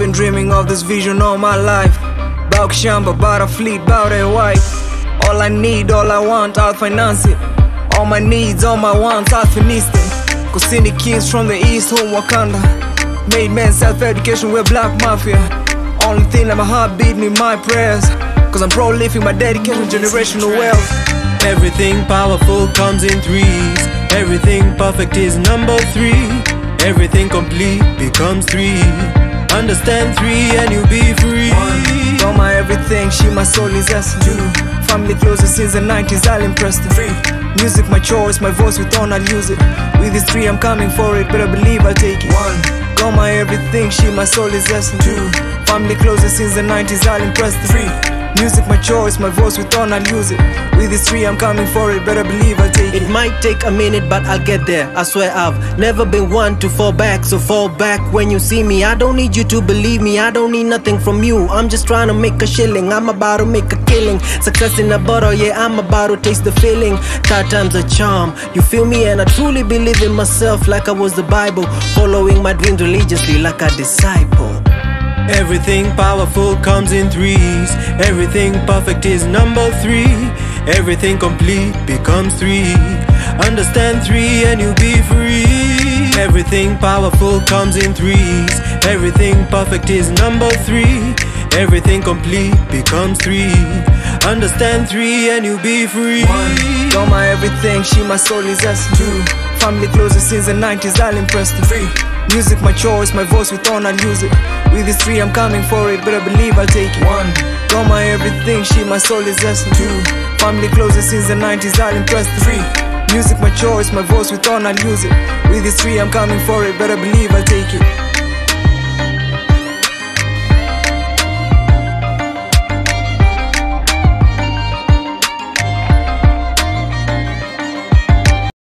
been dreaming of this vision all my life. Bout shamba, a fleet, bout a wife. All I need, all I want, I'll finance it. All my needs, all my wants, I'll finish them. Kusini kings from the east, home Wakanda. Made men self-education, we're black mafia. Only thing that my heart beat me, my prayers. Cause I'm prolific, my dedication, generational wealth. Everything powerful comes in threes. Everything perfect is number three. Everything complete becomes three. Understand three and you'll be free. Got my everything, she my soul is essence. Family closest since the 90s, I'll impress them. Music my choice, my voice with on, I'll use it. With these three, I'm coming for it, better believe I'll take it. One. Got my everything, she my soul is essence. Two. Family closest since the 90s, I'll impress them. Three. Music my choice, my voice with on, I'll use it. With these three, I'm coming for it, better believe I'll take it. It might take a minute, but I'll get there. I swear I've never been one to fall back. So fall back when you see me. I don't need you to believe me. I don't need nothing from you. I'm just trying to make a shilling. I'm about to make a killing. Success in a bottle, yeah, I'm about to taste the feeling. Third time's a charm. You feel me? And I truly believe in myself like I was the Bible. Following my dreams religiously like a disciple. Everything powerful comes in threes. Everything perfect is number three. Everything complete becomes three. Understand three and you'll be free. Everything powerful comes in threes. Everything perfect is number three. Everything complete becomes three. Understand three and you'll be free. One. Got my everything, she my soul is essence. Two. Family closest since the 90s, I'll impress them. Three. Music my choice, my voice with use it. With these three, I'm coming for it, better believe I'll take it. One. Got my everything, she my soul is essence. Two. Family closest since the 90s, I'll impress. Three. Music my choice, my voice with on, I'll use it. With these three, I'm coming for it, better believe I'll take it.